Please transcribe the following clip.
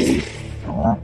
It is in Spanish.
Oh,